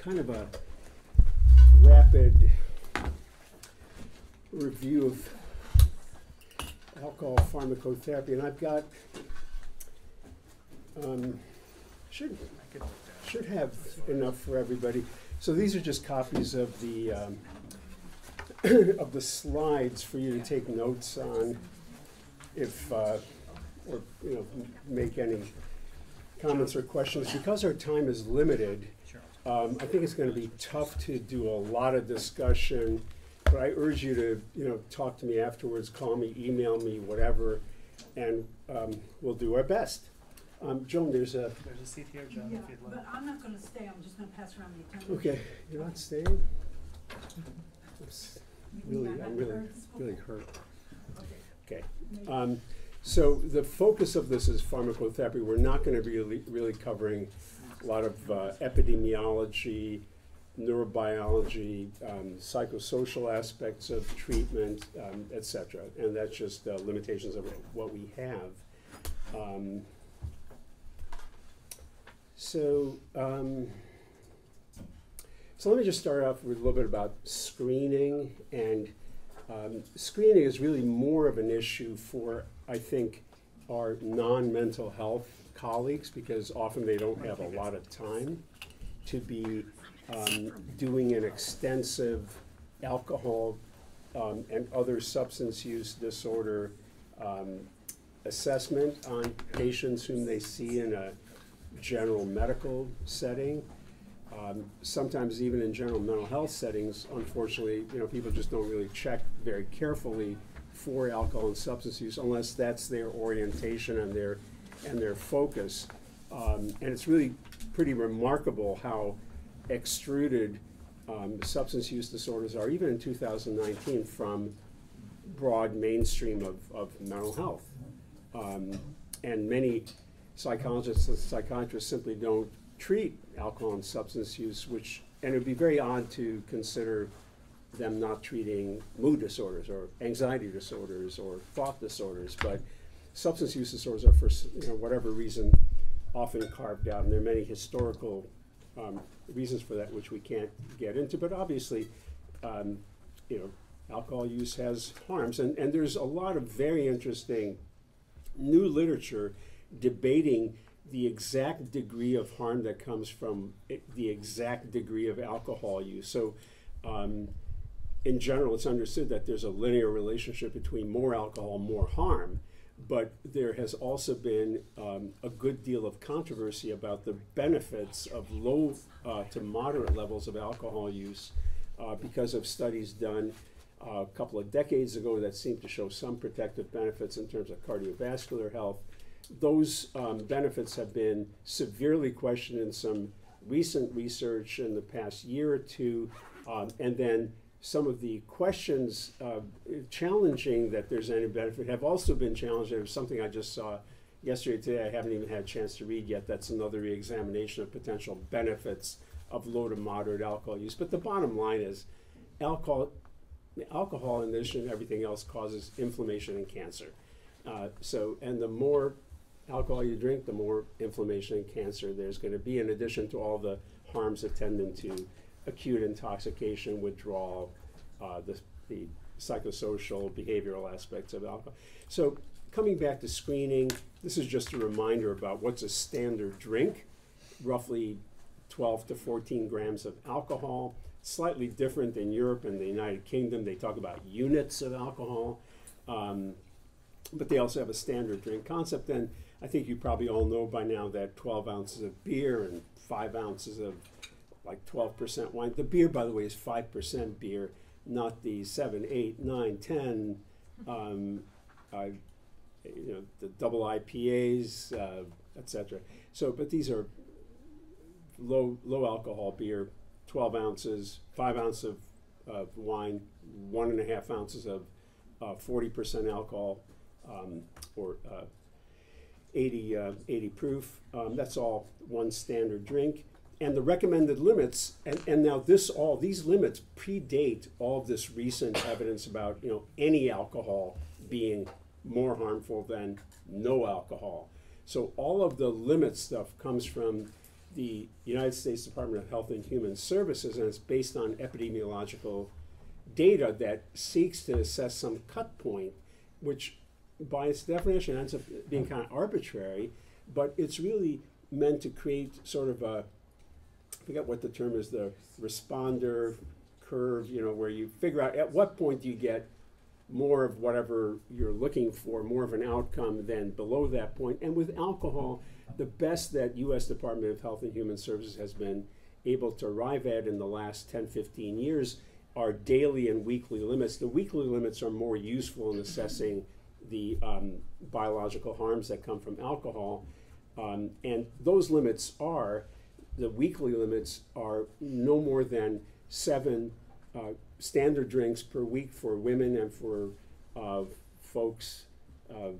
kind of a rapid review of alcohol pharmacotherapy, and I've got, um, should, should have enough for everybody. So these are just copies of the, um, of the slides for you to take notes on if, uh, or, you know, make any comments or questions. Because our time is limited, um, I think it's gonna be tough to do a lot of discussion, but I urge you to, you know, talk to me afterwards, call me, email me, whatever, and, um, we'll do our best. Um, Joan, there's a, There's a seat here, John, Yeah, if you'd but. I'm not gonna stay, I'm just gonna pass around the agenda. okay, you're not staying? I'm s- You mean Really, I I'm haven't really, really hurt. Okay. Okay. Um, so the focus of this is pharmacotherapy. We're not gonna be really, really covering a lot of uh, epidemiology, neurobiology, um, psychosocial aspects of treatment, um, et cetera. And that's just uh, limitations of what we have. Um, so, um, so let me just start off with a little bit about screening and um, screening is really more of an issue for, I think, our non-mental health colleagues because often they don't have a lot of time to be um, doing an extensive alcohol um, and other substance use disorder um, assessment on patients whom they see in a general medical setting. Um, sometimes even in general mental health settings, unfortunately, you know, people just don't really check very carefully for alcohol and substance use unless that's their orientation and their and their focus. Um, and it's really pretty remarkable how extruded um, substance use disorders are, even in 2019, from broad mainstream of, of mental health. Um, and many psychologists and psychiatrists simply don't treat alcohol and substance use, which, and it would be very odd to consider them not treating mood disorders or anxiety disorders or thought disorders, but substance use disorders are for you know, whatever reason often carved out, and there are many historical um, reasons for that which we can't get into. But obviously, um, you know, alcohol use has harms, and, and there's a lot of very interesting new literature debating the exact degree of harm that comes from i- the exact degree of alcohol use. So, um, in general, it's understood that there's a linear relationship between more alcohol, more harm. But there has also been um, a good deal of controversy about the benefits of low uh, to moderate levels of alcohol use uh, because of studies done uh, a couple of decades ago that seemed to show some protective benefits in terms of cardiovascular health. Those um, benefits have been severely questioned in some recent research in the past year or two, um, and then some of the questions uh, challenging that there's any benefit have also been challenged. There was something I just saw yesterday, today, I haven't even had a chance to read yet. That's another reexamination of potential benefits of low to moderate alcohol use. But the bottom line is alcohol, alcohol in addition to everything else causes inflammation and cancer. Uh, so, and the more alcohol you drink, the more inflammation and cancer there's going to be, in addition to all the harms attendant to acute intoxication, withdrawal, uh, the, the psychosocial, behavioral aspects of alcohol. So, coming back to screening, this is just a reminder about what's a standard drink, roughly 12 to 14 grams of alcohol. Slightly different in Europe and the United Kingdom. They talk about units of alcohol. Um, but they also have a standard drink concept. And I think you probably all know by now that 12 ounces of beer and 5 ounces of like 12% wine. The beer, by the way, is 5% beer, not the 7, 8, 9, 10, um, uh, you know, the double IPAs, uh, etc. So, but these are low low alcohol beer, 12 ounces, 5 ounces of, of wine, one and a half ounces of uh, 40% alcohol, um, or uh, 80, uh, 80 proof. Um, that's all one standard drink. And the recommended limits, and, and now this all these limits predate all of this recent evidence about you know any alcohol being more harmful than no alcohol. So all of the limit stuff comes from the United States Department of Health and Human Services, and it's based on epidemiological data that seeks to assess some cut point, which by its definition ends up being kind of arbitrary, but it's really meant to create sort of a, forget what the term is, the responder curve, you know, where you figure out at what point do you get more of whatever you're looking for, more of an outcome than below that point. And with alcohol, the best that U.S. Department of Health and Human Services has been able to arrive at in the last 10, 15 years are daily and weekly limits. The weekly limits are more useful in assessing the um, biological harms that come from alcohol. Um, and those limits are, the weekly limits are no more than seven uh, standard drinks per week for women and for uh, folks, uh,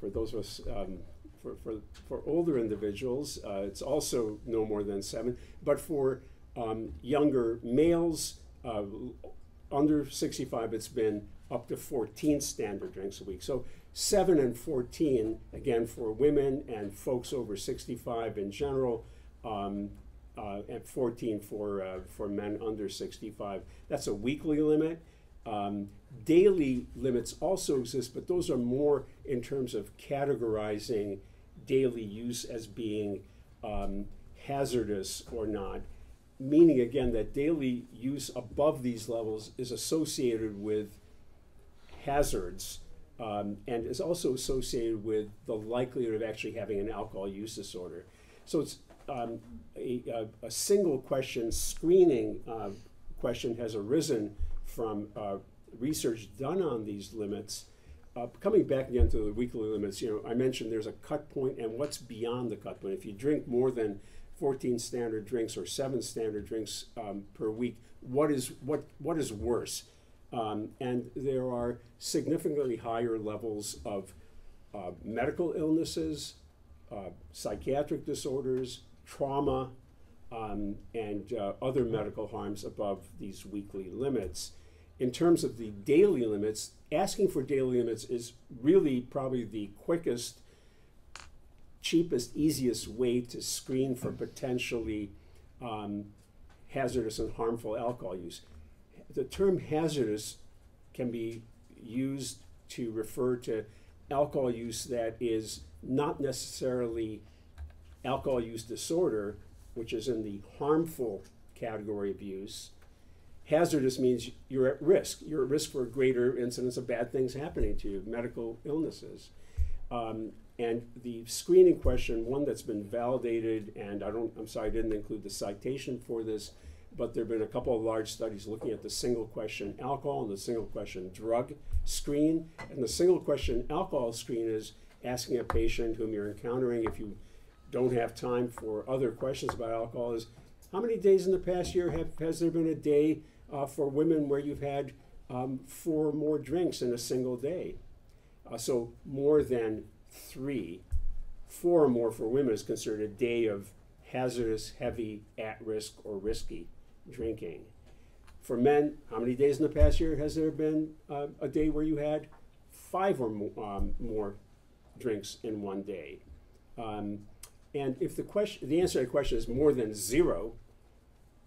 for those of us, um, for, for, for older individuals, uh, it's also no more than seven. But for um, younger males, uh, under 65, it's been up to 14 standard drinks a week. So 7 and 14, again, for women and folks over 65 in general, um, uh, and 14 for, uh, for men under 65. That's a weekly limit. Um, daily limits also exist, but those are more in terms of categorizing daily use as being um, hazardous or not. Meaning, again, that daily use above these levels is associated with hazards um, and is also associated with the likelihood of actually having an alcohol use disorder. So it's um, a, a, single question screening uh, question has arisen from uh, research done on these limits. Uh, coming back again to the weekly limits, you know, I mentioned there's a cut point and what's beyond the cut point. If you drink more than 14 standard drinks or seven standard drinks um, per week, what is what what is worse? Um, and there are significantly higher levels of uh, medical illnesses, uh, psychiatric disorders, trauma, um, and uh, other medical harms above these weekly limits. In terms of the daily limits, asking for daily limits is really probably the quickest, cheapest, easiest way to screen for potentially um, hazardous and harmful alcohol use. The term hazardous can be used to refer to alcohol use that is not necessarily alcohol use disorder, which is in the harmful category of use. Hazardous means you're at risk. You're at risk for a greater incidence of bad things happening to you, medical illnesses. Um, and the screening question, one that's been validated, and I don't, I'm sorry, I didn't include the citation for this, but there have been a couple of large studies looking at the single question alcohol and the single question drug screen. And the single question alcohol screen is asking a patient whom you're encountering if you don't have time for other questions about alcohol is how many days in the past year have, has there been a day uh, for women where you've had um, four more drinks in a single day? Uh, so more than three. Four or more for women is considered a day of hazardous, heavy, at risk, or risky drinking. For men, how many days in the past year has there been uh, a day where you had five or more, um, more drinks in one day? Um, and if the question, the answer to the question is more than zero,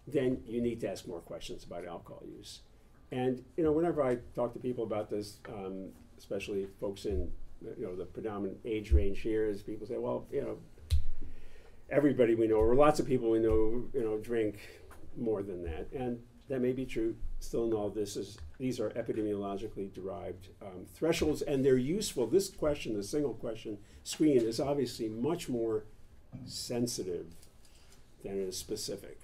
then you need to ask more questions about alcohol use. And you know, whenever I talk to people about this, um, especially folks in you know the predominant age range here, is people say, well, you know, everybody we know, or lots of people we know, you know, drink more than that, and that may be true. Still, in all this is these are epidemiologically derived um, thresholds, and they're useful. This question, the single question screen, is obviously much more sensitive than it is specific.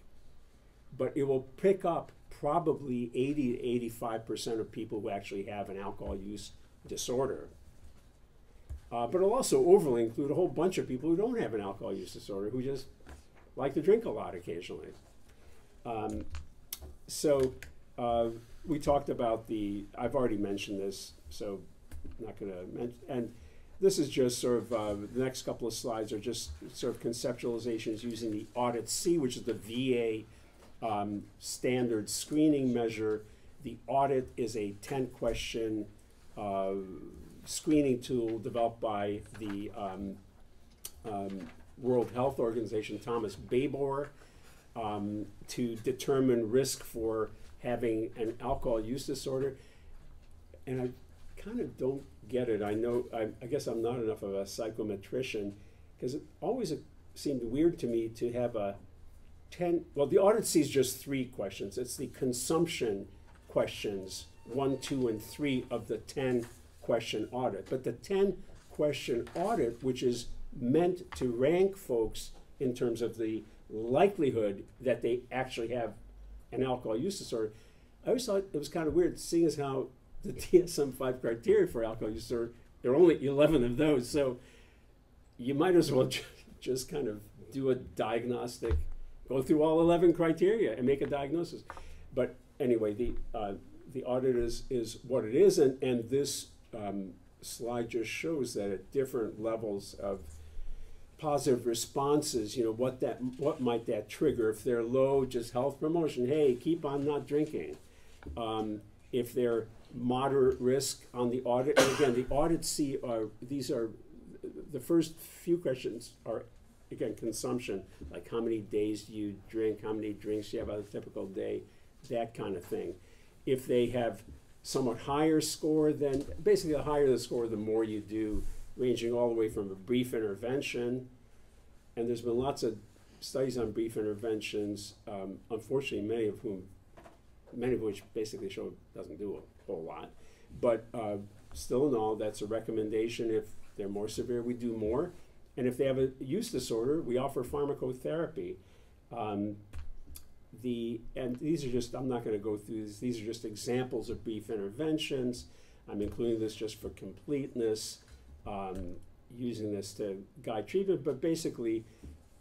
But it will pick up probably 80 to 85% of people who actually have an alcohol use disorder. Uh, but it'll also overly include a whole bunch of people who don't have an alcohol use disorder who just like to drink a lot occasionally. Um, so uh, we talked about the, I've already mentioned this, so I'm not going to mention, and this is just sort of uh, the next couple of slides are just sort of conceptualizations using the audit C, which is the VA um, standard screening measure. The audit is a 10 question uh, screening tool developed by the um, um, World Health Organization, Thomas Babor, um, to determine risk for having an alcohol use disorder. And I kind of don't get it. I know, I, I guess I'm not enough of a psychometrician because it always seemed weird to me to have a 10, well, the audit C's just three questions. It's the consumption questions, one, two, and three of the 10 question audit. But the 10 question audit, which is meant to rank folks in terms of the likelihood that they actually have an alcohol use disorder, I always thought it was kind of weird, seeing as how the DSM 5 criteria for alcohol use disorder, there are only 11 of those. So you might as well just kind of do a diagnostic, go through all 11 criteria and make a diagnosis. But anyway, the, uh, the audit is, is what it is, and, and this um, slide just shows that at different levels of positive responses, you know, what that, what might that trigger? If they're low, just health promotion, hey, keep on not drinking. Um, if they're moderate risk on the audit, and again, the audit C's are, these are, the first few questions are, again, consumption, like how many days do you drink, how many drinks do you have on a typical day, that kind of thing. If they have somewhat higher score, then basically the higher the score, the more you do, ranging all the way from a brief intervention, and there's been lots of studies on brief interventions, um, unfortunately, many of whom, many of which basically show it doesn't do a whole lot. But uh, still in all, that's a recommendation. If they're more severe, we do more. And if they have a use disorder, we offer pharmacotherapy. Um, the and these are just I'm not going to go through these. These are just examples of brief interventions. I'm including this just for completeness, um, using this to guide treatment. But basically,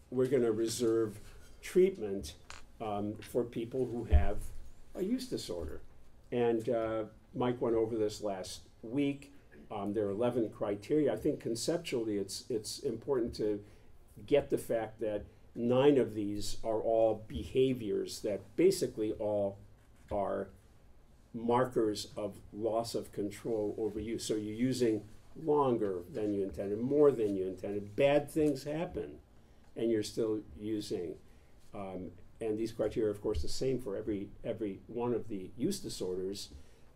we're going to reserve treatment um, for people who have a use disorder. And uh, Mike went over this last week. Um, there are 11 criteria. I think conceptually, it's it's important to get the fact that nine of these are all behaviors that basically all are markers of loss of control over you. So you're using longer than you intended, more than you intended. Bad things happen, and you're still using. Um, and these criteria are, of course, the same for every every one of the use disorders.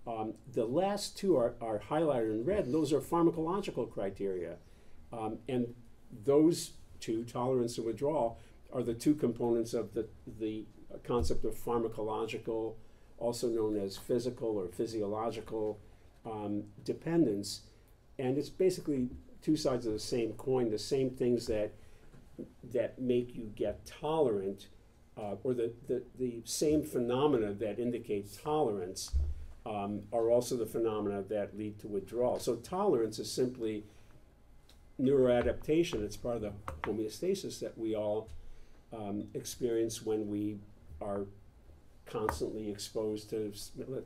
Um, the last two are, are highlighted in red, and those are pharmacological criteria. Um, and those two, tolerance and withdrawal, are the two components of the, the concept of pharmacological, also known as physical or physiological um, dependence. And it's basically two sides of the same coin, the same things that, that make you get tolerant, uh, or the, the, the same phenomena that indicate tolerance um, are also the phenomena that lead to withdrawal. So tolerance is simply neuroadaptation. It's part of the homeostasis that we all um, experience when we are constantly exposed to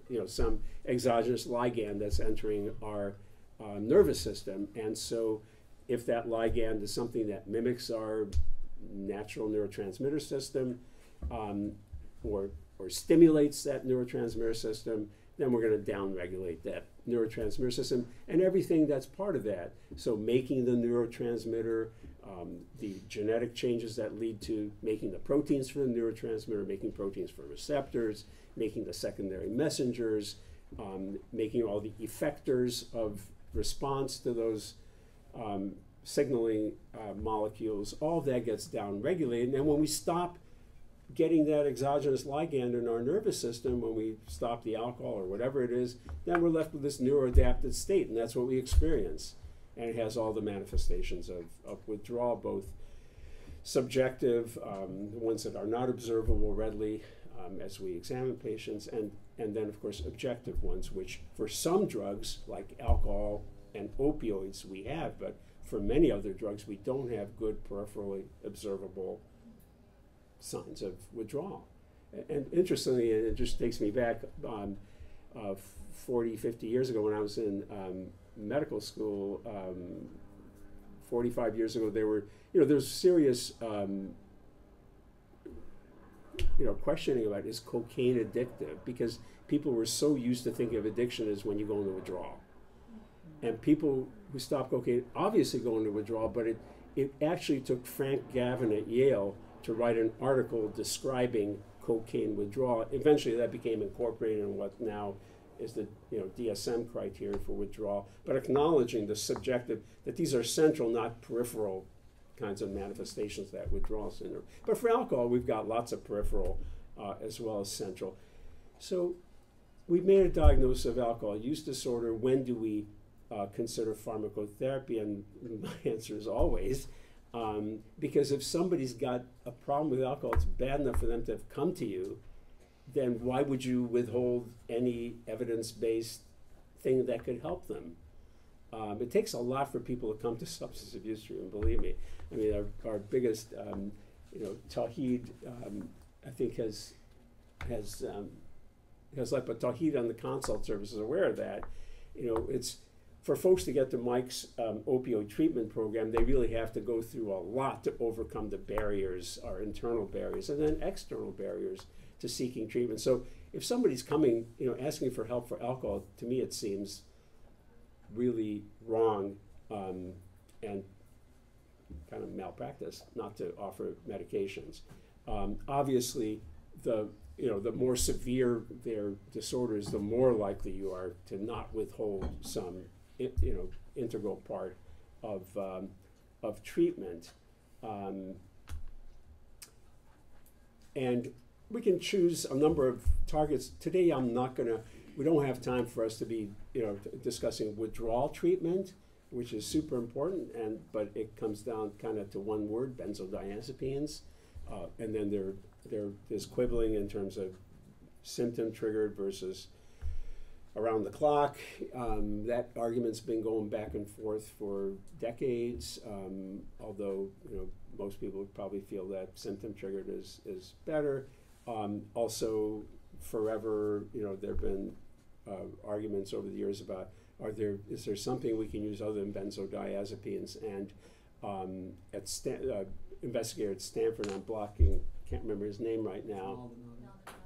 you know some exogenous ligand that's entering our uh, nervous system and so if that ligand is something that mimics our natural neurotransmitter system um, or or stimulates that neurotransmitter system then we're going to downregulate that neurotransmitter system and everything that's part of that so making the neurotransmitter um, the genetic changes that lead to making the proteins for the neurotransmitter, making proteins for receptors, making the secondary messengers, um, making all the effectors of response to those um, signaling uh, molecules, all that gets downregulated. And then when we stop getting that exogenous ligand in our nervous system, when we stop the alcohol or whatever it is, then we're left with this neuroadapted state, and that's what we experience. And it has all the manifestations of, of withdrawal, both subjective, um, ones that are not observable readily um, as we examine patients, and, and then, of course, objective ones, which for some drugs, like alcohol and opioids, we have, but for many other drugs, we don't have good peripherally observable signs of withdrawal. And interestingly, and it just takes me back um, uh, 40, 50 years ago when I was in um, medical school um, 45 years ago, there were, you know, there's serious, um, you know, questioning about is cocaine addictive because people were so used to thinking of addiction as when you go into withdrawal. And people who stop cocaine obviously go into withdrawal, but it, it actually took Frank Gawin at Yale to write an article describing cocaine withdrawal. Eventually, that became incorporated in what now is the you know DSM criteria for withdrawal, but acknowledging the subjective that these are central, not peripheral kinds of manifestations that withdrawal syndrome. But for alcohol, we've got lots of peripheral uh, as well as central. So we've made a diagnosis of alcohol use disorder. When do we uh, consider pharmacotherapy? And my answer is always. Um, because if somebody's got a problem with alcohol, it's bad enough for them to have come to you, then why would you withhold any evidence based thing that could help them? Um, it takes a lot for people to come to substance abuse treatment, believe me. I mean, our, our biggest, um, you know, Tawheed, um, I think, has, has, um, has left, but Tawheed on the consult service is aware of that. You know, it's for folks to get to Mike's um, opioid treatment program, they really have to go through a lot to overcome the barriers, our internal barriers, and then external barriers to seeking treatment. So if somebody's coming, you know, asking for help for alcohol, to me it seems really wrong um, and kind of malpractice not to offer medications. Um, obviously, the you know the more severe their disorders, the more likely you are to not withhold some you know integral part of um, of treatment. Um, and we can choose a number of targets. Today, I'm not going to, we don't have time for us to be, you know, discussing withdrawal treatment, which is super important, and, but it comes down kind of to one word, benzodiazepines. Uh, and then there, there, there's quibbling in terms of symptom triggered versus around the clock. Um, that argument's been going back and forth for decades, um, although, you know, most people would probably feel that symptom triggered is, is better. Um, also, forever, you know, there have been uh, arguments over the years about are there is there something we can use other than benzodiazepines? And um, at Stan- uh, investigator at Stanford, I'm blocking, can't remember his name right now.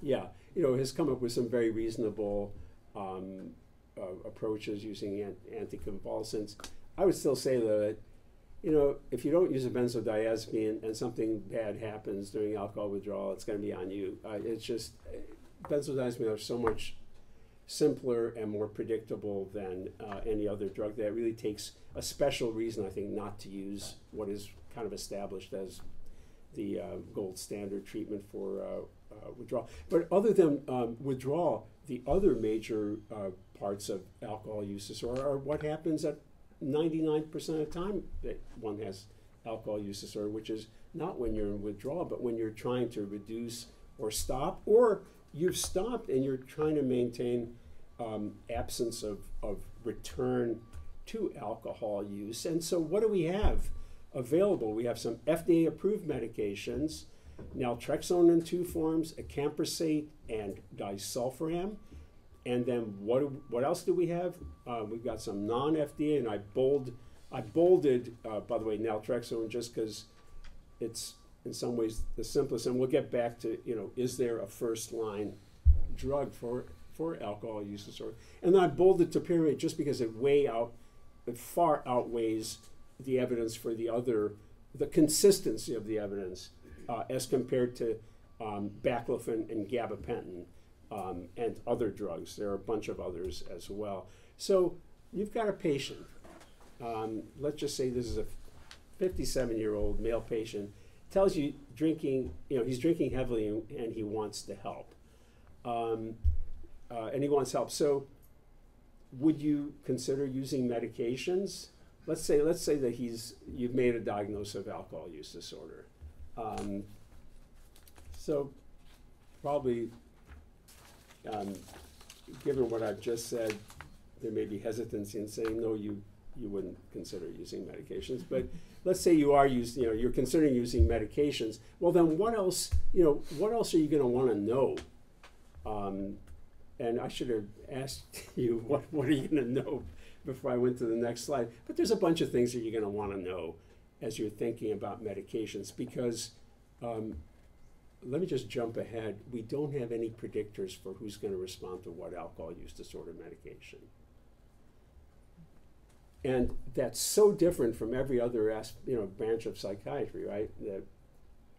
Yeah, you know, has come up with some very reasonable um, uh, approaches using an- anticonvulsants. I would still say that you know, if you don't use a benzodiazepine and something bad happens during alcohol withdrawal, it's going to be on you. Uh, it's just benzodiazepines are so much simpler and more predictable than uh, any other drug. That really takes a special reason, I think, not to use what is kind of established as the uh, gold standard treatment for uh, uh, withdrawal. But other than um, withdrawal, the other major uh, parts of alcohol use disorder are what happens at 99% of the time that one has alcohol use disorder, which is not when you're in withdrawal, but when you're trying to reduce or stop, or you've stopped and you're trying to maintain um, absence of, of return to alcohol use. And so, what do we have available? We have some FDA approved medications, naltrexone in two forms, acamprosate and disulfiram. And then what what else do we have? Uh, we've got some non-FDA, and I bold I bolded uh, by the way naltrexone just because it's in some ways the simplest. And we'll get back to you know is there a first line drug for for alcohol use disorder? And then I bolded topiramate just because it way out it far outweighs the evidence for the other the consistency of the evidence uh, as compared to um, baclofen and gabapentin um, and other drugs. There are a bunch of others as well. So you've got a patient. Um, let's just say this is a 57 year old male patient. Tells you drinking, you know, he's drinking heavily and, and he wants to help. Um, uh, and he wants help. So would you consider using medications? Let's say, let's say that he's, you've made a diagnosis of alcohol use disorder. Um, so probably um, given what I've just said, there may be hesitancy in saying, no, you, you wouldn't consider using medications. But let's say you are using, you know, you're considering using medications. Well, then what else, you know, what else are you going to want to know? Um, and I should have asked you, what, what are you going to know before I went to the next slide? But there's a bunch of things that you're going to want to know as you're thinking about medications because um, let me just jump ahead. We don't have any predictors for who's going to respond to what alcohol use disorder medication. And that's so different from every other you know, branch of psychiatry, right? That,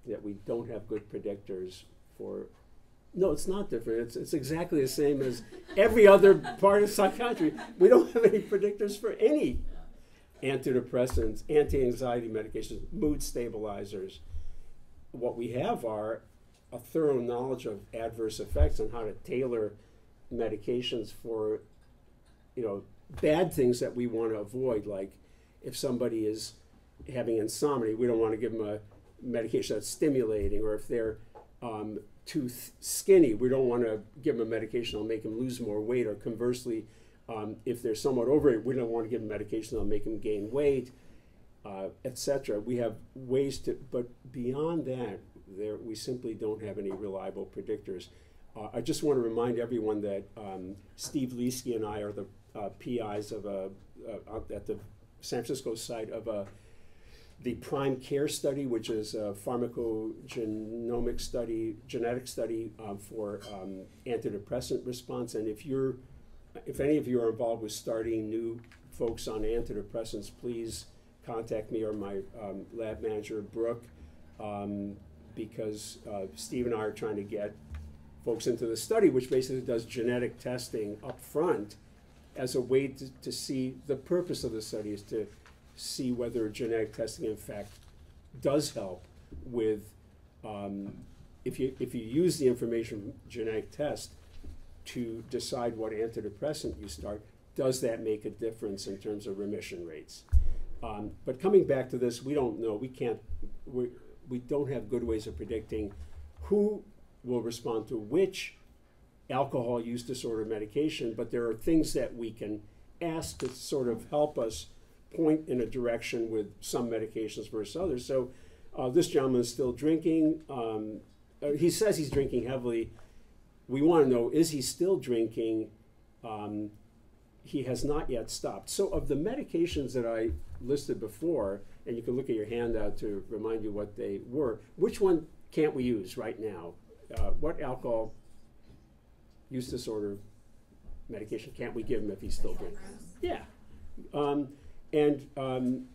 that we don't have good predictors for, no, it's not different. It's, it's exactly the same as every other part of psychiatry. We don't have any predictors for any antidepressants, anti-anxiety medications, mood stabilizers. What we have are a thorough knowledge of adverse effects and how to tailor medications for, you know, bad things that we want to avoid. Like if somebody is having insomnia, we don't want to give them a medication that's stimulating, or if they're um, too skinny, we don't want to give them a medication that'll make them lose more weight, or conversely, um, if they're somewhat overweight, we don't want to give them medication that'll make them gain weight, uh, etc. We have ways to, but beyond that, there we simply don't have any reliable predictors. Uh, I just want to remind everyone that um, Steve Leesky and I are the uh, PIs of a uh, at the San Francisco site of a the Prime Care study, which is a pharmacogenomic study, genetic study um, for um, antidepressant response. And if you're, if any of you are involved with starting new folks on antidepressants, please contact me or my um, lab manager, Brooke, um, because uh, Steve and I are trying to get folks into the study, which basically does genetic testing up front as a way to, to see the purpose of the study is to see whether genetic testing in fact does help with um, if you if you use the information genetic test to decide what antidepressant you start does that make a difference in terms of remission rates um, but coming back to this we don't know we can't we, we don't have good ways of predicting who will respond to which alcohol use disorder medication but there are things that we can ask to sort of help us point in a direction with some medications versus others. So uh, this gentleman is still drinking. Um, uh, he says he's drinking heavily. We want to know is he still drinking? Um, he has not yet stopped. So, of the medications that I listed before, and you can look at your handout to remind you what they were, which one can't we use right now? Uh, what alcohol use disorder medication can't we give him if he's still drinking? Yeah. Um, and um,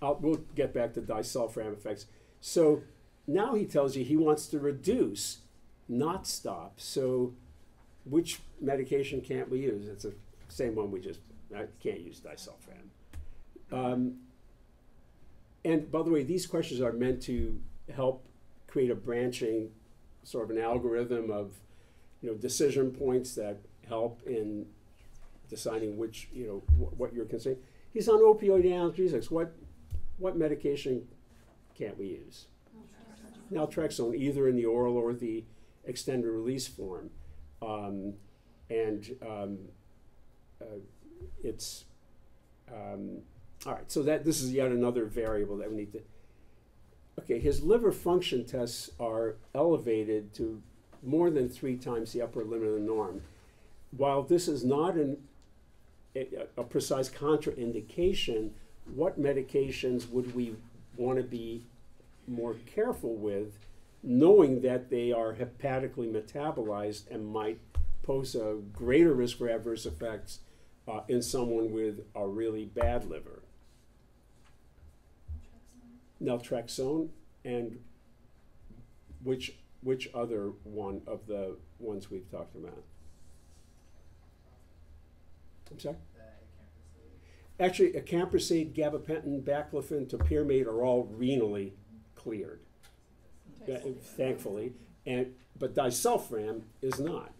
I'll, we'll get back to disulfiram effects. So now he tells you he wants to reduce, not stop. So which medication can't we use? It's the same one we just I can't use disulfiram. Um, and by the way, these questions are meant to help create a branching, sort of an algorithm of, you know, decision points that help in deciding which, you know, wh- what you're considering. He's on opioid analgesics. What, what medication can't we use? Naltrexone, either in the oral or the extended release form. Um, and um, uh, it's, um, all right, so that this is yet another variable that we need to. Okay, his liver function tests are elevated to more than three times the upper limit of the norm. While this is not an a, a precise contraindication, what medications would we want to be more careful with, knowing that they are hepatically metabolized and might pose a greater risk for adverse effects uh, in someone with a really bad liver? Naltrexone and which which other one of the ones we've talked about? I'm sorry? Actually, acamprosate, gabapentin, baclofen, topiramate are all renally cleared, uh, thankfully, and but disulfiram is not.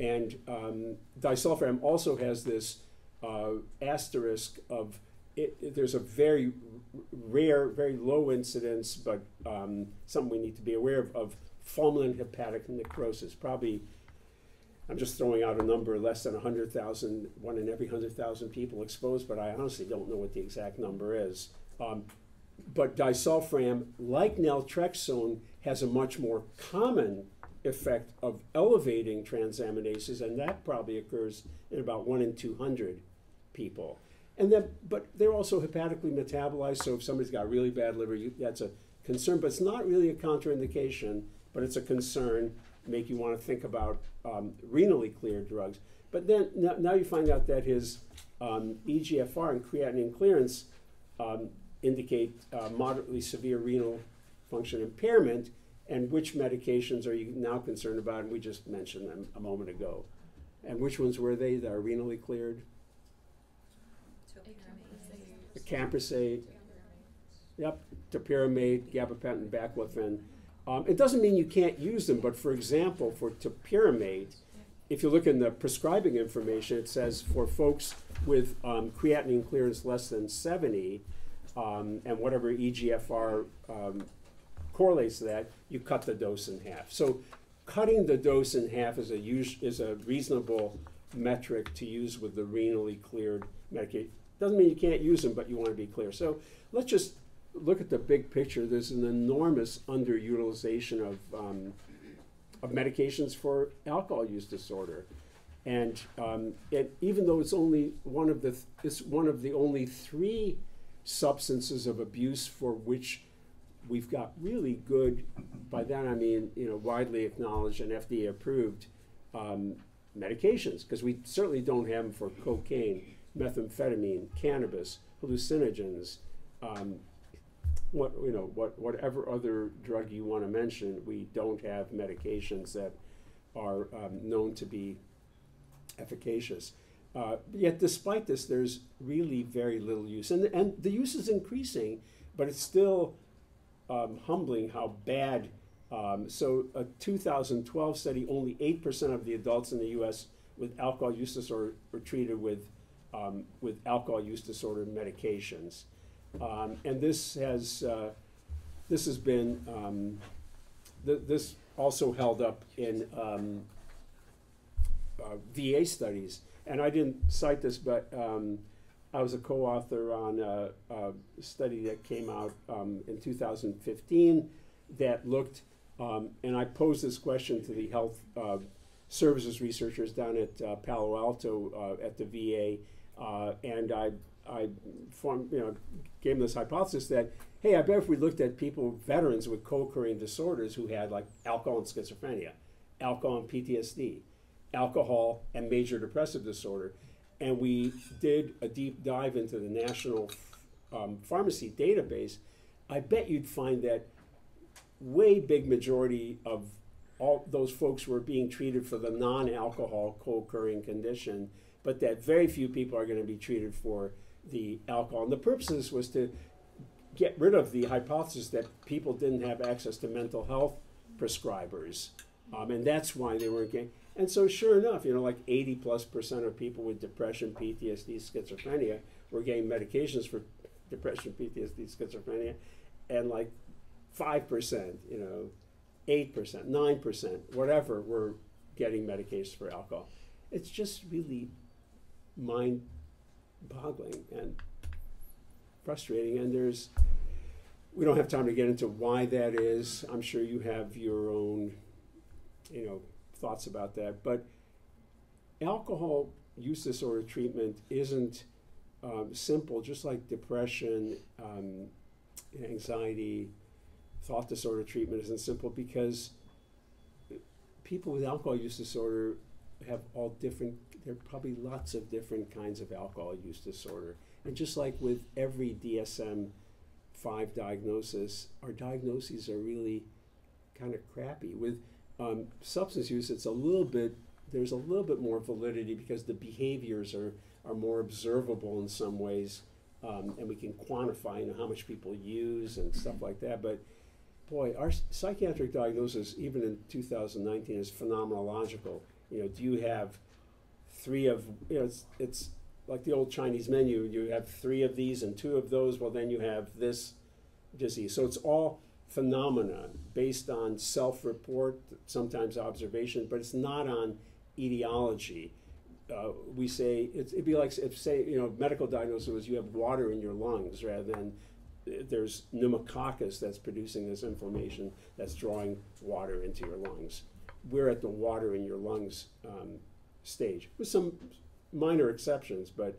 And um, disulfiram also has this uh, asterisk of it, it- there's a very r- rare, very low incidence, but um, something we need to be aware of, of fulminant hepatic necrosis. Probably, I'm just throwing out a number, less than 100,000, one in every 100,000 people exposed, but I honestly don't know what the exact number is. Um, but disulfiram, like naltrexone, has a much more common effect of elevating transaminases, and that probably occurs in about one in 200 people. And then, but they're also hepatically metabolized, so if somebody's got really bad liver, you, that's a concern, but it's not really a contraindication, but it's a concern. make you want to think about um, renally cleared drugs. But then now, now you find out that his um, EGFR and creatinine clearance um, indicate uh, moderately severe renal function impairment. And which medications are you now concerned about? And we just mentioned them a moment ago. And which ones were they that are renally cleared? Acamprosate, Yep, topiramate, gabapentin, baclofen. Um, it doesn't mean you can't use them, but for example, for topiramate, if you look in the prescribing information, it says for folks with um, creatinine clearance less than 70 um, and whatever EGFR um, correlates to that, you cut the dose in half. So cutting the dose in half is a, us- is a reasonable metric to use with the renally cleared medication. Doesn't mean you can't use them, but you want to be clear. So let's just look at the big picture. There's an enormous underutilization of, um, of medications for alcohol use disorder. And um, it, even though it's only one of the, th- it's one of the only three substances of abuse for which we've got really good, by that I mean, you know, widely acknowledged and FDA approved um, medications, because we certainly don't have them for cocaine, methamphetamine, cannabis, hallucinogens, um, what, you know, what, whatever other drug you want to mention, we don't have medications that are um, known to be efficacious. Uh, yet, despite this, there's really very little use, and and the use is increasing, but it's still um, humbling how bad. Um, so, a 2012 study, only eight percent of the adults in the U.S. with alcohol use disorder were treated with um, with alcohol use disorder medications, um, and this has uh, this has been um, th- this also held up in um, uh, VA studies, and I didn't cite this, but I was a co-author on a, a study that came out um, in 2015 that looked, um, and I posed this question to the health uh, services researchers down at uh, Palo Alto uh, at the VA, uh, and I, I formed, you know, gave them this hypothesis that, hey, I bet if we looked at people, veterans with co-occurring disorders who had like alcohol and schizophrenia, alcohol and PTSD, alcohol and major depressive disorder. And we did a deep dive into the national um, pharmacy database. I bet you'd find that way big majority of all those folks were being treated for the non-alcohol co-occurring condition, but that very few people are going to be treated for the alcohol. And the purpose of this was to get rid of the hypothesis that people didn't have access to mental health prescribers, um, and that's why they weren't getting. And so, sure enough, you know, like 80 plus percent of people with depression, PTSD, schizophrenia were getting medications for depression, PTSD, schizophrenia, and like 5%, you know, 8%, 9%, whatever, were getting medications for alcohol. It's just really mind boggling and frustrating. And there's, we don't have time to get into why that is. I'm sure you have your own, you know, thoughts about that. But alcohol use disorder treatment isn't um, simple, just like depression, um, anxiety, thought disorder treatment isn't simple because people with alcohol use disorder have all different, there are probably lots of different kinds of alcohol use disorder. And just like with every DSM 5 diagnosis, our diagnoses are really kind of crappy. With um, substance use, it's a little bit, there's a little bit more validity because the behaviors are, are more observable in some ways. Um, and we can quantify you know, how much people use and stuff like that. But boy, our psychiatric diagnosis, even in 2019, is phenomenological. You know, do you have three of, you know, it's, it's like the old Chinese menu. You have three of these and two of those. Well, then you have this disease. So it's all phenomena based on self-report, sometimes observation, but it's not on etiology. Uh, we say it'd be like if say you know medical diagnosis was you have water in your lungs rather than uh, there's pneumococcus that's producing this inflammation that's drawing water into your lungs. We're at the water in your lungs um, stage with some minor exceptions, but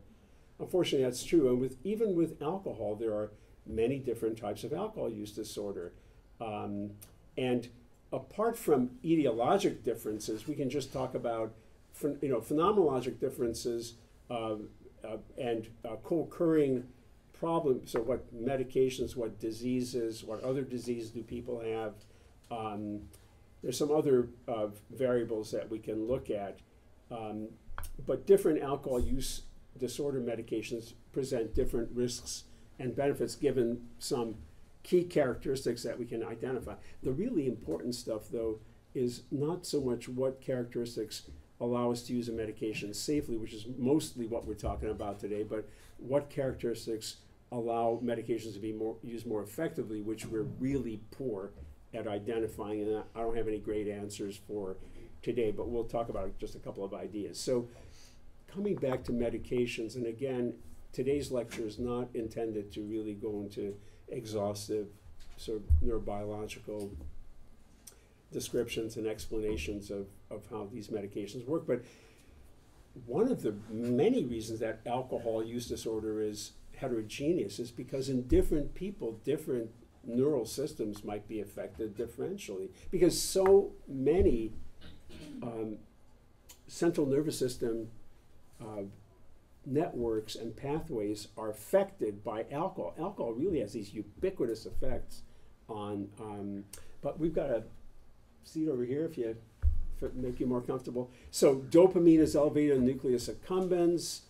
unfortunately that's true. And with even with alcohol, there are many different types of alcohol use disorder, um, and apart from etiologic differences, we can just talk about you know phenomenologic differences um, uh, and uh, co-occurring problems. So, what medications, what diseases, what other diseases do people have? Um, there's some other uh, variables that we can look at, um, but different alcohol use disorder medications present different risks and benefits given some key characteristics that we can identify. The really important stuff, though, is not so much what characteristics allow us to use a medication safely, which is mostly what we're talking about today, but what characteristics allow medications to be more used more effectively, which we're really poor at identifying, and I don't have any great answers for today, but we'll talk about just a couple of ideas. So, coming back to medications, and again, today's lecture is not intended to really go into exhaustive sort of neurobiological descriptions and explanations of, of how these medications work, but one of the many reasons that alcohol use disorder is heterogeneous is because in different people, different neural systems might be affected differentially. Because so many um, central nervous system uh, networks and pathways are affected by alcohol. Alcohol really has these ubiquitous effects on, um, but we've got a seat over here if you if it make you more comfortable. So dopamine is elevated in nucleus accumbens.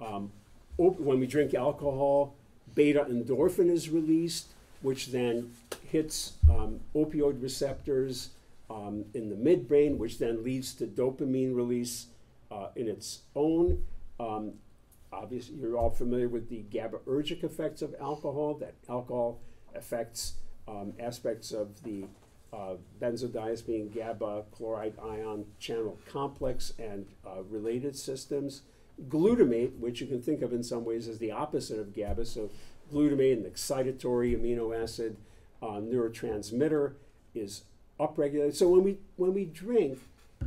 Um, when we drink alcohol, beta endorphin is released, which then hits um, opioid receptors um, in the midbrain, which then leads to dopamine release uh, in its own. Um, obviously, you're all familiar with the GABAergic effects of alcohol, that alcohol affects um, aspects of the uh, benzodiazepine GABA chloride ion channel complex and uh, related systems. Glutamate, which you can think of in some ways as the opposite of GABA, so glutamate, an excitatory amino acid uh, neurotransmitter, is upregulated. So when we when we drink,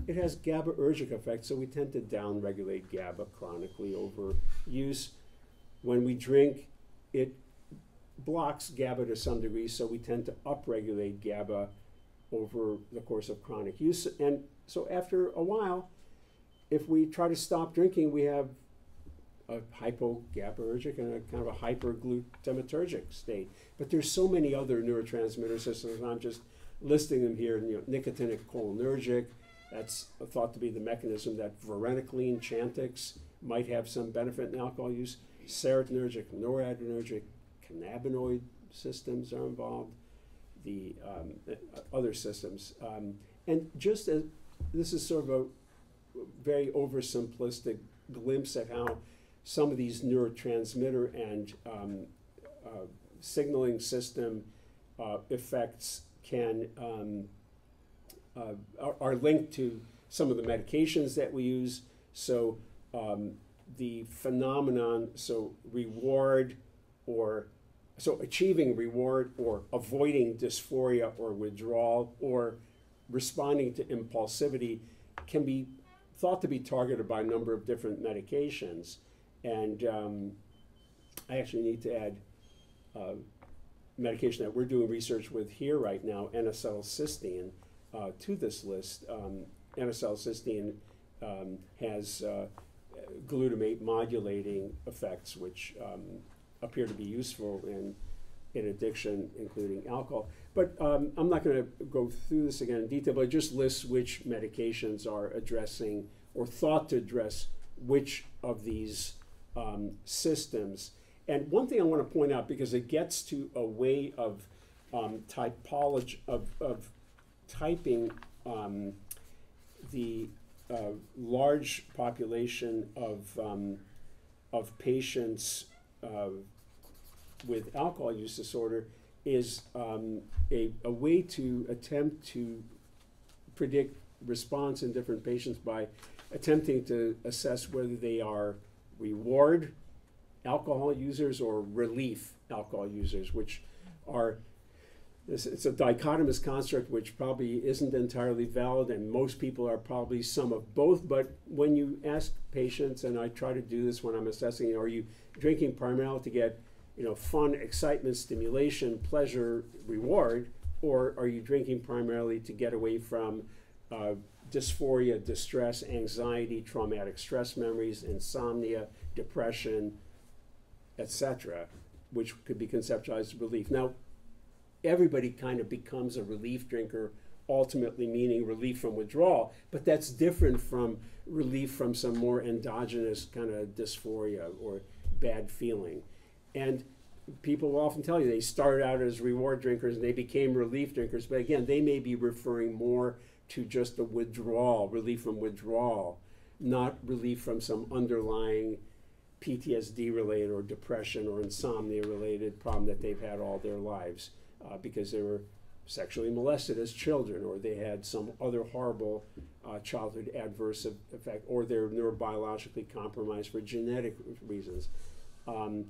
it has GABAergic effects, so we tend to downregulate GABA chronically over use. When we drink, it blocks GABA to some degree, so we tend to upregulate GABA over the course of chronic use. And so after a while, if we try to stop drinking, we have a hypogabaergic and a kind of a hyperglutamatergic state. But there's so many other neurotransmitter systems, and I'm just listing them here. You know, nicotinic cholinergic, that's thought to be the mechanism that varenicline, Chantix, might have some benefit in alcohol use. Serotonergic, noradrenergic, cannabinoid systems are involved the um, uh, other systems. Um, and just as this is sort of a very oversimplistic glimpse at how some of these neurotransmitter and um, uh, signaling system uh, effects can um, uh, are, are, linked to some of the medications that we use. So um, the phenomenon, so reward or so achieving reward or avoiding dysphoria or withdrawal or responding to impulsivity can be thought to be targeted by a number of different medications. And um, I actually need to add uh, medication that we're doing research with here right now, N-acetylcysteine, uh, to this list. Um, N-acetylcysteine um, has uh, glutamate modulating effects, which um, appear to be useful in, in addiction, including alcohol. But um, I'm not going to go through this again in detail, but I just lists which medications are addressing or thought to address which of these um, systems. And one thing I want to point out, because it gets to a way of um, typology, of, of typing um, the uh, large population of, um, of patients uh, with alcohol use disorder is um, a, a way to attempt to predict response in different patients by attempting to assess whether they are reward alcohol users or relief alcohol users, which are it's, it's a dichotomous construct which probably isn't entirely valid, and most people are probably some of both. But when you ask patients, and I try to do this when I'm assessing, are you drinking primarily to get you know, fun, excitement, stimulation, pleasure, reward, Or are you drinking primarily to get away from uh, dysphoria, distress, anxiety, traumatic stress memories, insomnia, depression, etc., which could be conceptualized as relief? Now, everybody kind of becomes a relief drinker, ultimately meaning relief from withdrawal, but that's different from relief from some more endogenous kind of dysphoria or bad feeling. And people will often tell you they started out as reward drinkers and they became relief drinkers, but again, they may be referring more to just the withdrawal, relief from withdrawal, not relief from some underlying PTSD related or depression or insomnia related problem that they've had all their lives uh, because they were sexually molested as children or they had some other horrible uh, childhood adverse effect or they're neurobiologically compromised for genetic reasons. Um,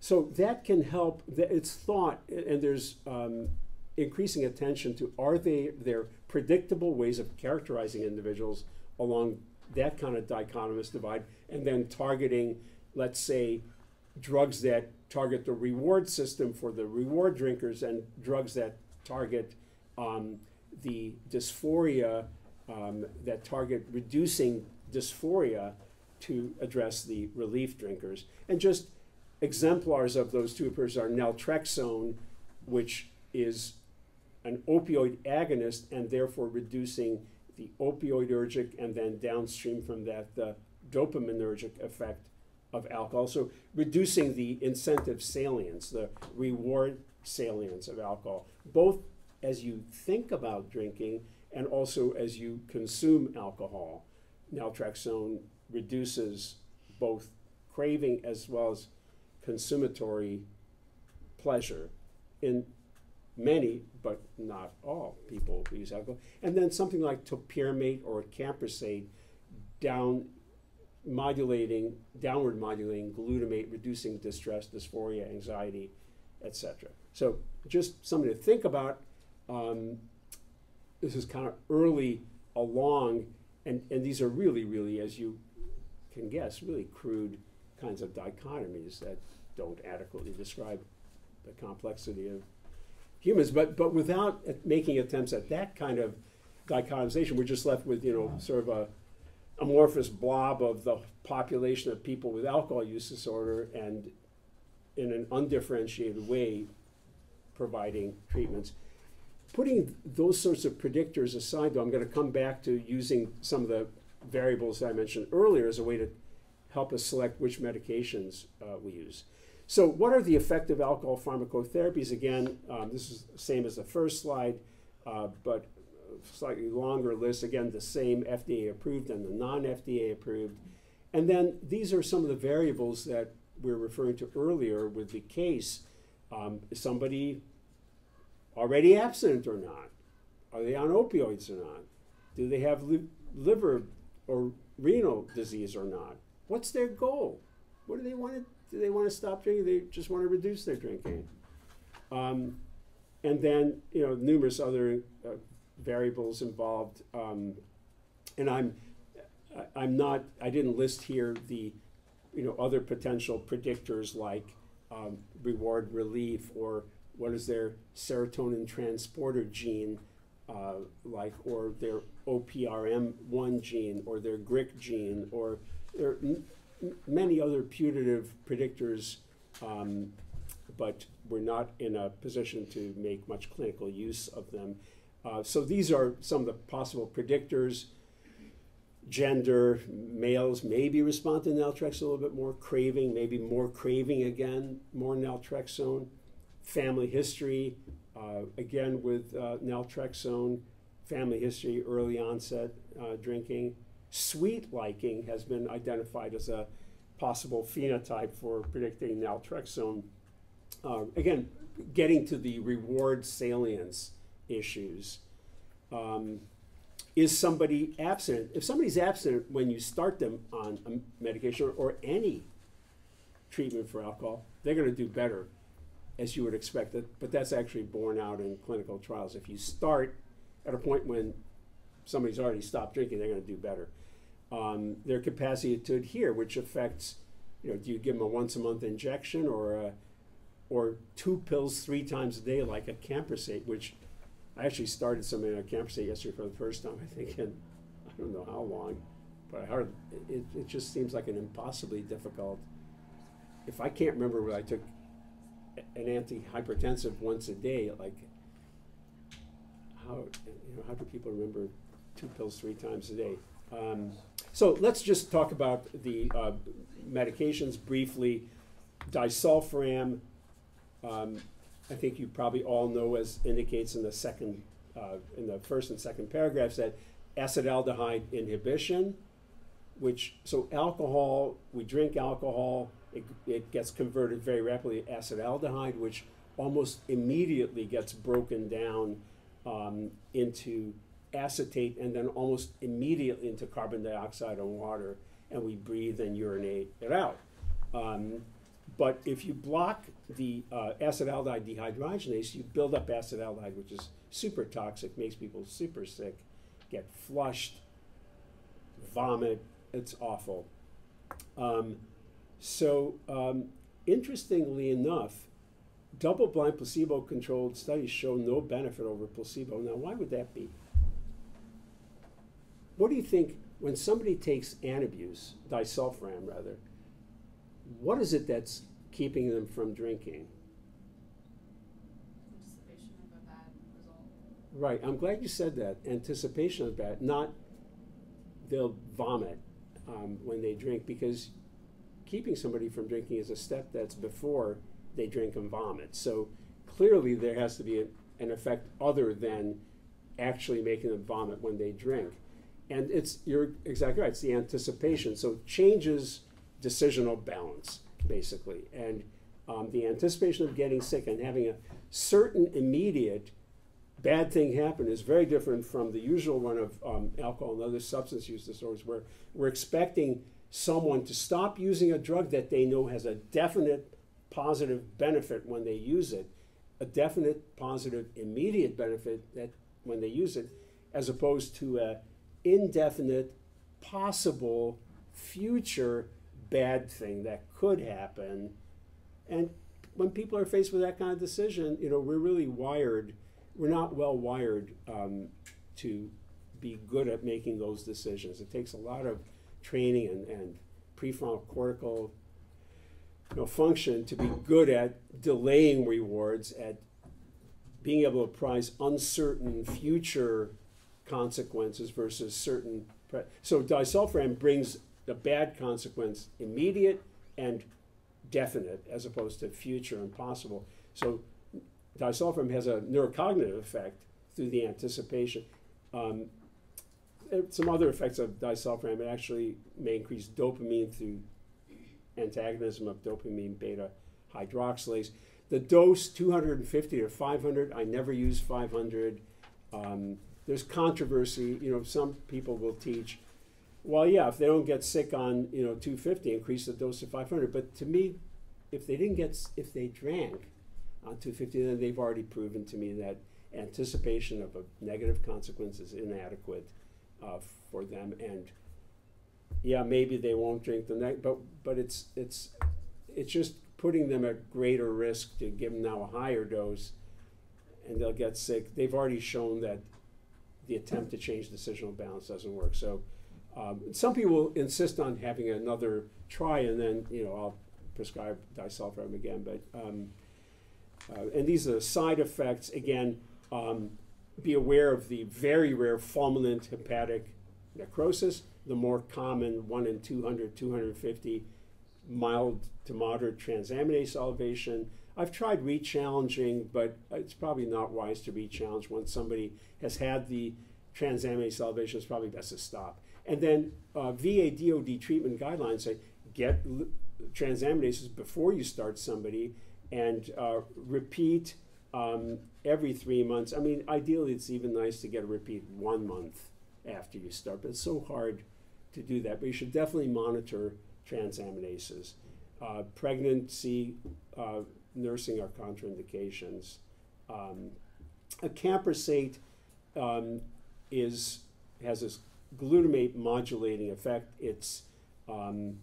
so that can help. It's thought, and there's um, increasing attention to are they there predictable ways of characterizing individuals along that kind of dichotomous divide, and then targeting, let's say, drugs that target the reward system for the reward drinkers and drugs that target um, the dysphoria um, that target reducing dysphoria to address the relief drinkers. And just exemplars of those two approaches are naltrexone, which is an opioid agonist and therefore reducing the opioidergic and then downstream from that the dopaminergic effect of alcohol. So reducing the incentive salience, the reward salience of alcohol, both as you think about drinking and also as you consume alcohol. Naltrexone reduces both craving as well as consummatory pleasure in many, but not all people who use alcohol. And then something like topiramate or acamprosate down modulating, downward modulating glutamate, reducing distress, dysphoria, anxiety, etc. So just something to think about. Um, this is kind of early along, and, and these are really, really, as you can guess, really crude kinds of dichotomies that don't adequately describe the complexity of humans. But, but without making attempts at that kind of dichotomization, we're just left with, you know, sort of a amorphous blob of the population of people with alcohol use disorder and in an undifferentiated way providing treatments. Putting those sorts of predictors aside, though, I'm going to come back to using some of the variables I mentioned earlier as a way to help us select which medications uh, we use. So, what are the effective alcohol pharmacotherapies? Again, um, this is the same as the first slide, uh, but slightly longer list. Again, the same FDA approved and the non FDA approved. And then these are some of the variables that we are referring to earlier with the case. Um, is somebody already abstinent or not? Are they on opioids or not? Do they have li- liver or renal disease or not? What's their goal? What do they want to? Do they want to stop drinking? They just want to reduce their drinking. Um, and then you know numerous other uh, variables involved. Um, and I'm, I'm not, I didn't list here the, you know, other potential predictors like um, reward relief or what is their serotonin transporter gene uh, like, or their OPRM1 gene or their GRIK gene or there are many other putative predictors, um, but we're not in a position to make much clinical use of them. Uh, so these are some of the possible predictors. Gender, males maybe respond to naltrexone a little bit more, craving, maybe more craving again, more naltrexone. Family history, uh, again with uh, naltrexone, family history, early onset uh, drinking. Sweet liking has been identified as a possible phenotype for predicting naltrexone. Uh, again, getting to the reward salience issues. Um, is somebody abstinent? If somebody's abstinent when you start them on a medication or, or any treatment for alcohol, they're going to do better, as you would expect. It, but that's actually borne out in clinical trials. If you start at a point when somebody's already stopped drinking, they're going to do better. Um, their capacity to adhere, which affects, you know, do you give them a once a month injection or a, or two pills three times a day like acamprosate, which I actually started something on campus yesterday for the first time, I think, in I don't know how long, but I it, it just seems like an impossibly difficult. If I can't remember what I took an antihypertensive once a day, like how you know how do people remember two pills three times a day? Um, so let's just talk about the uh, medications briefly. Disulfiram, um, I think you probably all know, as indicates in the second, uh, in the first and second paragraphs, that acetaldehyde inhibition, which so alcohol, we drink alcohol, it, it gets converted very rapidly to acetaldehyde, which almost immediately gets broken down um, into acetate and then almost immediately into carbon dioxide and water, and we breathe and urinate it out. Um, but if you block the uh, acetaldehyde dehydrogenase, you build up acetaldehyde, which is super toxic, makes people super sick, get flushed, vomit. It's awful. Um, so, um, interestingly enough, double blind placebo controlled studies show no benefit over placebo. Now, why would that be? What do you think when somebody takes Antabuse, disulfiram rather, what is it that's keeping them from drinking? anticipation of a bad result. Right, I'm glad you said that. Anticipation of that, not they'll vomit um, when they drink, because keeping somebody from drinking is a step that's before they drink and vomit. So clearly, there has to be a, an effect other than actually making them vomit when they drink. And it's you're exactly right. It's the anticipation. So changes decisional balance basically, and um, the anticipation of getting sick and having a certain immediate bad thing happen is very different from the usual one of um, alcohol and other substance use disorders, where we're expecting someone to stop using a drug that they know has a definite positive benefit when they use it, a definite positive immediate benefit that when they use it, as opposed to an indefinite possible future bad thing that could happen. And when people are faced with that kind of decision, you know, we're really wired, we're not well wired um, to be good at making those decisions. It takes a lot of training and, and prefrontal cortical you know, function to be good at delaying rewards, at being able to prize uncertain future consequences versus certain. So disulfiram brings the bad consequence immediate and definite as opposed to future and possible. So disulfiram has a neurocognitive effect through the anticipation. Um, some other effects of disulfiram, it actually may increase dopamine through antagonism of dopamine beta hydroxylase. The dose 250 or 500, I never use 500. Um, there's controversy, you know, some people will teach, well, yeah, if they don't get sick on, you know, 250, increase the dose to 500. But to me, if they didn't get, if they drank on 250, then they've already proven to me that anticipation of a negative consequence is inadequate uh, for them. And yeah, maybe they won't drink the next, but but it's it's it's just putting them at greater risk to give them now a higher dose, and they'll get sick. They've already shown that the attempt to change decisional balance doesn't work. So um, some people insist on having another try, and then you know I'll prescribe disulfiram again. But um, uh, and these are the side effects again. Um, be aware of the very rare fulminant hepatic necrosis, the more common 1 in 200, 250 mild to moderate transaminase elevation. I've tried re-challenging, but it's probably not wise to re-challenge when somebody has had the transaminase elevation. It's probably best to stop. And then uh, VA DOD treatment guidelines say get transaminases before you start somebody and uh, repeat um, every three months. I mean, ideally, it's even nice to get a repeat one month after you start, but it's so hard to do that. But you should definitely monitor transaminases. Uh, pregnancy, uh, nursing are contraindications. Um, acamprosate um, is has this glutamate modulating effect. It's um,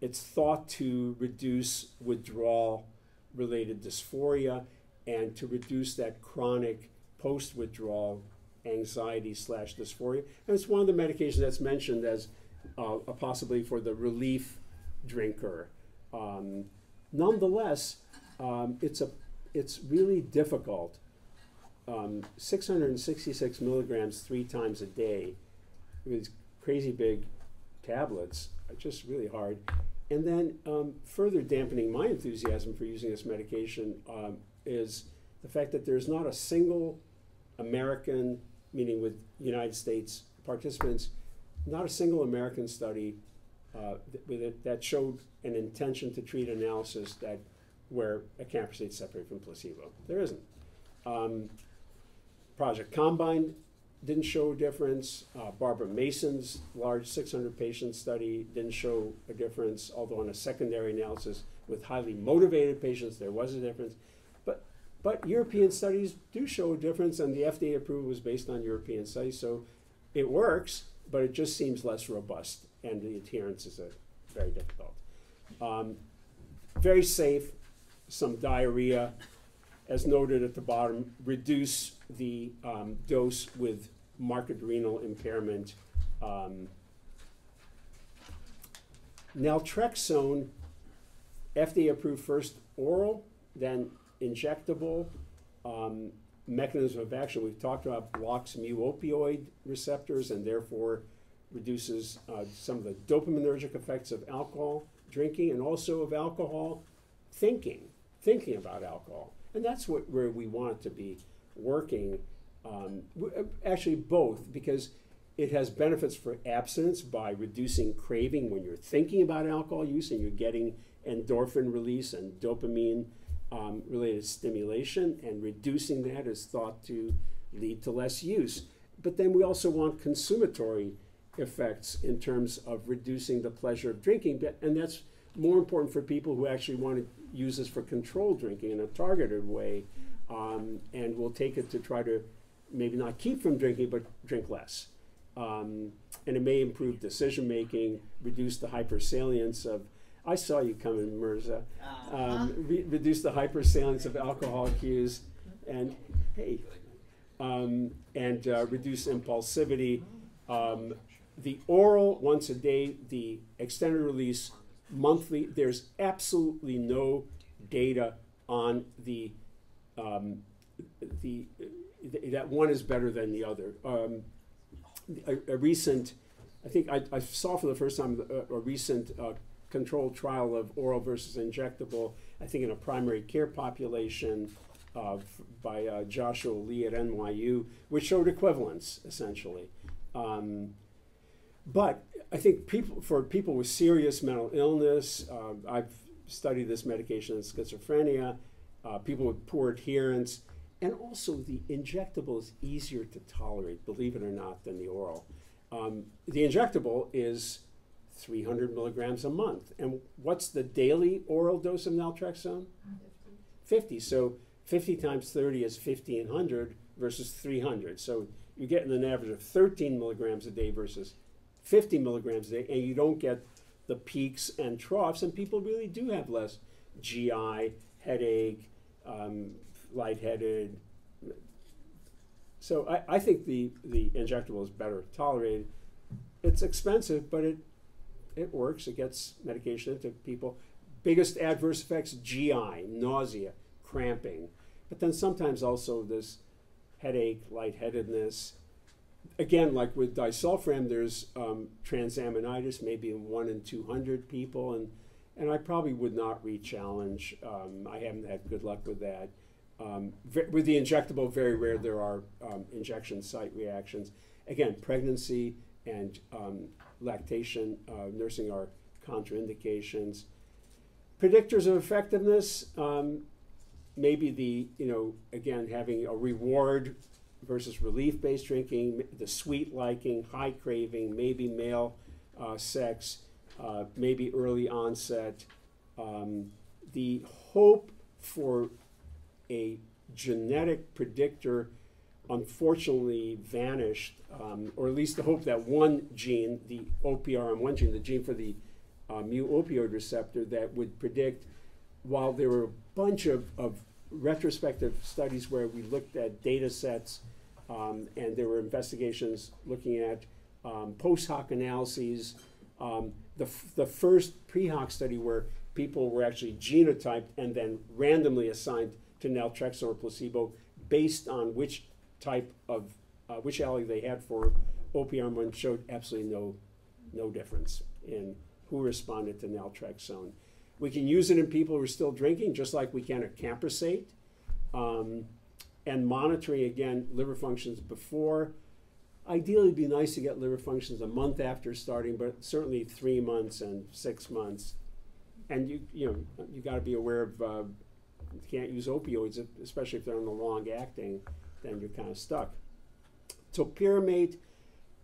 it's thought to reduce withdrawal related dysphoria and to reduce that chronic post-withdrawal anxiety slash dysphoria. And it's one of the medications that's mentioned as uh, possibly for the relief drinker. Um, nonetheless, um, it's a it's really difficult. Um, 666 milligrams three times a day these crazy big tablets are just really hard. And then um, further dampening my enthusiasm for using this medication um, is the fact that there's not a single American, meaning with United States participants, not a single American study uh, that, that showed an intention to treat analysis that where acamprosate separated from placebo. There isn't. Um, Project Combine didn't show a difference. Uh, Barbara Mason's large 600 patient study didn't show a difference, although on a secondary analysis with highly motivated patients, there was a difference. But, but European studies do show a difference, and the FDA approval was based on European studies, so it works, but it just seems less robust, and the adherence is very difficult. Um, very safe, some diarrhea, as noted at the bottom, reduce the um, dose with marked renal impairment. Um, naltrexone, FDA approved first oral, then injectable. Um, mechanism of action we've talked about blocks mu opioid receptors and therefore reduces uh, some of the dopaminergic effects of alcohol drinking and also of alcohol thinking, thinking about alcohol. And that's what where we want to be working. Um, uh, actually, both because it has benefits for abstinence by reducing craving when you're thinking about alcohol use and you're getting endorphin release and dopamine um, related stimulation, and reducing that is thought to lead to less use. But then we also want consummatory effects in terms of reducing the pleasure of drinking, and that's more important for people who actually want to use this for controlled drinking in a targeted way, um, and will take it to try to maybe not keep from drinking, but drink less. Um, and it may improve decision making, reduce the hypersalience of. I saw you coming, Mirza. Um, re- reduce the hypersalience of alcohol cues, and hey, um, and uh, reduce impulsivity. Um, the oral once a day, the extended release monthly. There's absolutely no data on the um, the th- that one is better than the other. Um, a, a recent, I think I, I saw for the first time a, a recent uh, controlled trial of oral versus injectable. I think in a primary care population uh, by uh, Joshua Lee at NYU, which showed equivalence essentially. Um, but I think people for people with serious mental illness, uh, I've studied this medication in schizophrenia, uh, people with poor adherence, and also the injectable is easier to tolerate, believe it or not, than the oral. Um, the injectable is 300 milligrams a month, and what's the daily oral dose of naltrexone? 50. So 50 times 30 is 1500 versus 300. So you're getting an average of 13 milligrams a day versus 50 milligrams a day, and you don't get the peaks and troughs, and people really do have less GI, headache, um, lightheaded. So I, I think the, the injectable is better tolerated. It's expensive, but it it works. It gets medication into people. Biggest adverse effects GI, nausea, cramping, but then sometimes also this headache, lightheadedness. Again, like with disulfiram, there's um, transaminitis, maybe in one in 200 people, and, and I probably would not re-challenge. Um, I haven't had good luck with that. Um, with the injectable, very rare there are um, injection site reactions. Again, pregnancy and um, lactation, uh, nursing are contraindications. Predictors of effectiveness, um, maybe the, you know, again, having a reward versus relief based drinking, the sweet liking, high craving, maybe male uh, sex, uh, maybe early onset. Um, the hope for a genetic predictor unfortunately vanished, um, or at least the hope that one gene, the OPRM1 gene, the gene for the uh, mu opioid receptor, that would predict, while there were a bunch of, of retrospective studies where we looked at data sets, um, and there were investigations looking at um, post hoc analyses. Um, the, the first pre hoc study where people were actually genotyped and then randomly assigned to naltrexone or placebo based on which type of uh, which allele they had for OPR1 showed absolutely no no difference in who responded to naltrexone. We can use it in people who are still drinking, just like we can at camprosate. Um, and monitoring again liver functions before. Ideally, it'd be nice to get liver functions a month after starting, but certainly three months and six months. And you you know you got to be aware of uh, can't use opioids, especially if they're on the long acting. Then you're kind of stuck. So Topiramate,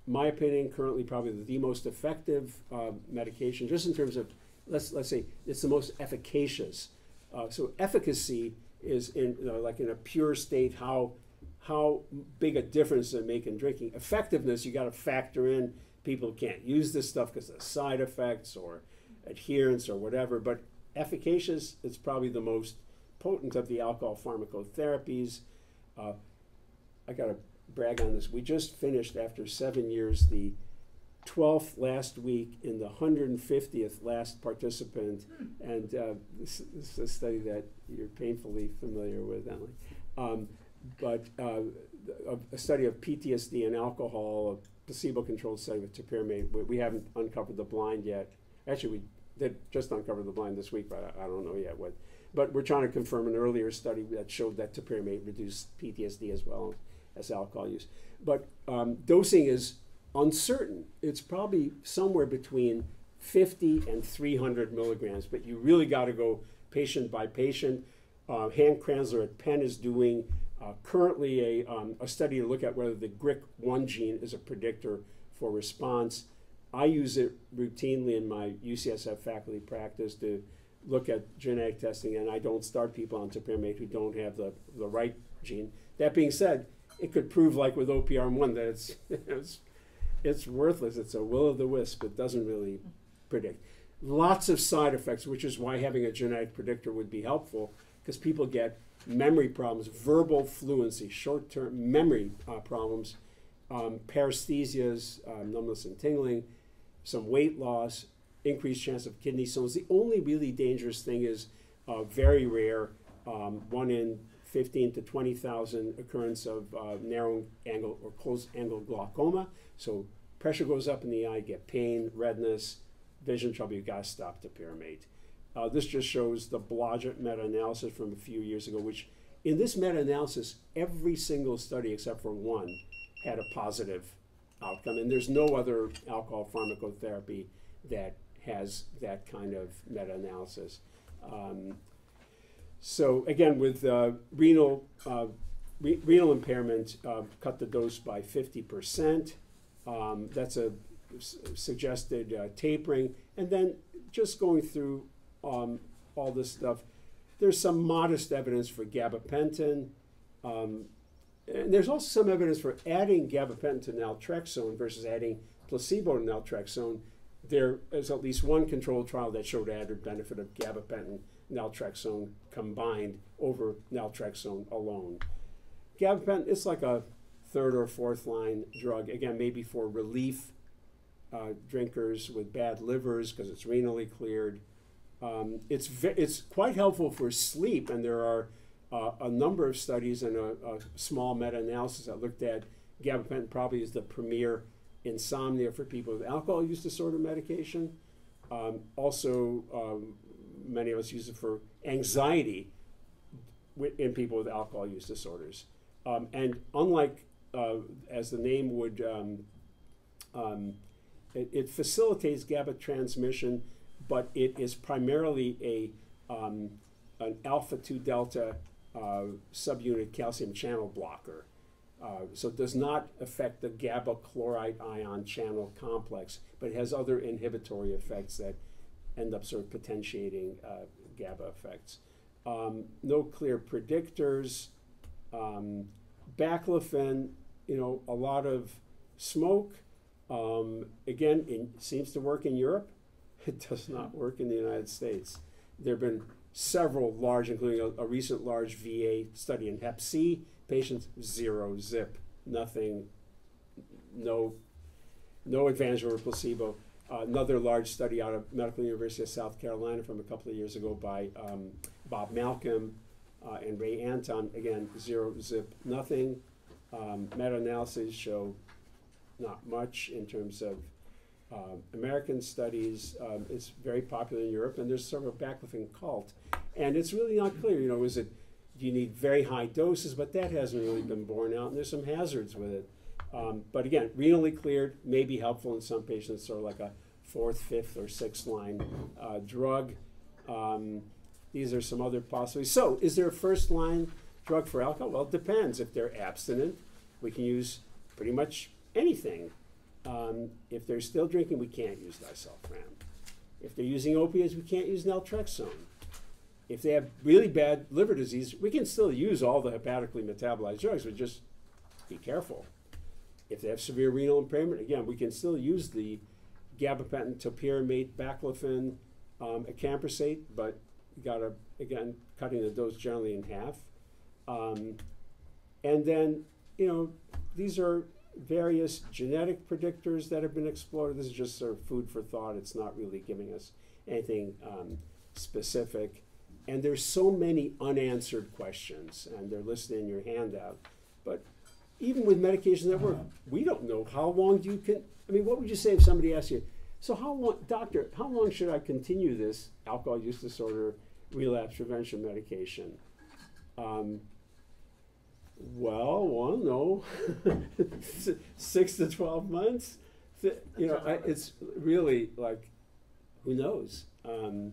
my opinion, currently probably the most effective uh, medication, just in terms of let's let's say it's the most efficacious. Uh, so efficacy is in you know, like in a pure state how how big a difference it make in drinking. Effectiveness, you got to factor in people can't use this stuff because of side effects or adherence or whatever. But efficacious, it's probably the most potent of the alcohol pharmacotherapies. Uh, I got to brag on this. We just finished after seven years the 12th last week in the 150th last participant, and uh, this, this is a study that you're painfully familiar with, Emily. Um, but uh, a, a study of PTSD and alcohol, a placebo-controlled study with topiramate. We, we haven't uncovered the blind yet. Actually, we did just uncover the blind this week, but I, I don't know yet what. But we're trying to confirm an earlier study that showed that topiramate reduced PTSD as well as alcohol use. But um, dosing is uncertain. It's probably somewhere between 50 and 300 milligrams, but you really got to go patient by patient. Uh, Hank Kranzler at Penn is doing uh, currently a, um, a study to look at whether the GRIK1 gene is a predictor for response. I use it routinely in my UCSF faculty practice to look at genetic testing, and I don't start people on topiramate who don't have the, the right gene. That being said, it could prove, like with OPRM1 that it's, it's, it's worthless. It's a will o' the wisp. It doesn't really predict. Lots of side effects, which is why having a genetic predictor would be helpful, because people get memory problems, verbal fluency, short term memory uh, problems, um, paresthesias, um, numbness and tingling, some weight loss, increased chance of kidney stones. The only really dangerous thing is uh, very rare, um, one in 15 to 20,000 occurrence of uh, narrow angle or close angle glaucoma. So pressure goes up in the eye, get pain, redness, vision trouble, you gotta stop topiramate. Uh, this just shows the Blodgett meta-analysis from a few years ago, which in this meta-analysis, every single study except for one had a positive outcome. And there's no other alcohol pharmacotherapy that has that kind of meta-analysis. Um, so again, with uh, renal uh, re- renal impairment, uh, cut the dose by 50%. Um, that's a suggested uh, tapering, and then just going through um, all this stuff. There's some modest evidence for gabapentin. Um, and there's also some evidence for adding gabapentin to naltrexone versus adding placebo to naltrexone. There is at least one controlled trial that showed added benefit of gabapentin naltrexone combined over naltrexone alone. Gabapentin, it's like a third or fourth line drug, again, maybe for relief uh, drinkers with bad livers because it's renally cleared. Um, it's, it's quite helpful for sleep, and there are uh, a number of studies and a, a small meta analysis that looked at gabapentin, probably is the premier insomnia for people with alcohol use disorder medication. Um, also, um, many of us use it for anxiety in people with alcohol use disorders. Um, and unlike, uh, as the name would, um, um, it, it facilitates GABA transmission, but it is primarily a um, an alpha 2 delta uh, subunit calcium channel blocker. Uh, so it does not affect the GABA chloride ion channel complex, but it has other inhibitory effects that end up sort of potentiating uh, GABA effects. Um, no clear predictors. Um, baclofen, you know, a lot of smoke. Um, again, it seems to work in Europe. It does not work in the United States. There have been several large, including a, a recent large VA study in Hep C patients, zero zip, nothing, no, no advantage over placebo. Uh, another large study out of Medical University of South Carolina from a couple of years ago by um, Bob Malcolm uh, and Ray Anton. Again, zero zip, nothing. Um, meta-analyses show not much in terms of um, American studies. Um, it's very popular in Europe, and there's sort of a baclofen cult. And it's really not clear, you know, is it, you need very high doses? But that hasn't really been borne out, and there's some hazards with it. Um, but again, renally cleared may be helpful in some patients, sort of like a fourth, fifth, or sixth line uh, drug. Um, these are some other possibilities. So, is there a first line drug for alcohol? Well, it depends. If they're abstinent, we can use pretty much anything. Um, if they're still drinking, we can't use disulfiram. If they're using opiates, we can't use naltrexone. If they have really bad liver disease, we can still use all the hepatically metabolized drugs, but just be careful. If they have severe renal impairment, again, we can still use the gabapentin, topiramate, baclofen, um, acamprosate, but you gotta, again, cutting the dose generally in half. Um, and then, you know, these are various genetic predictors that have been explored. This is just sort of food for thought. It's not really giving us anything um, specific. And there's so many unanswered questions, and they're listed in your handout. But even with medications that work, we don't know how long do you can. I mean, what would you say if somebody asked you, "So how long, doctor? How long should I continue this alcohol use disorder relapse prevention medication?" Um, well, well, no, six to twelve months. You know, I, it's really like, who knows? Um,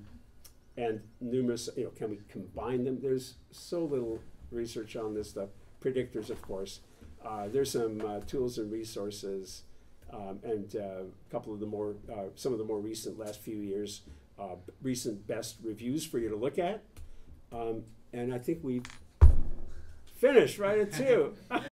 and numerous, you know, can we combine them? There's so little research on this stuff. Predictors, of course. Uh, there's some uh, tools and resources, um, and uh, a couple of the more, uh, some of the more recent last few years, uh, recent best reviews for you to look at. Um, and I think we've finished right at two.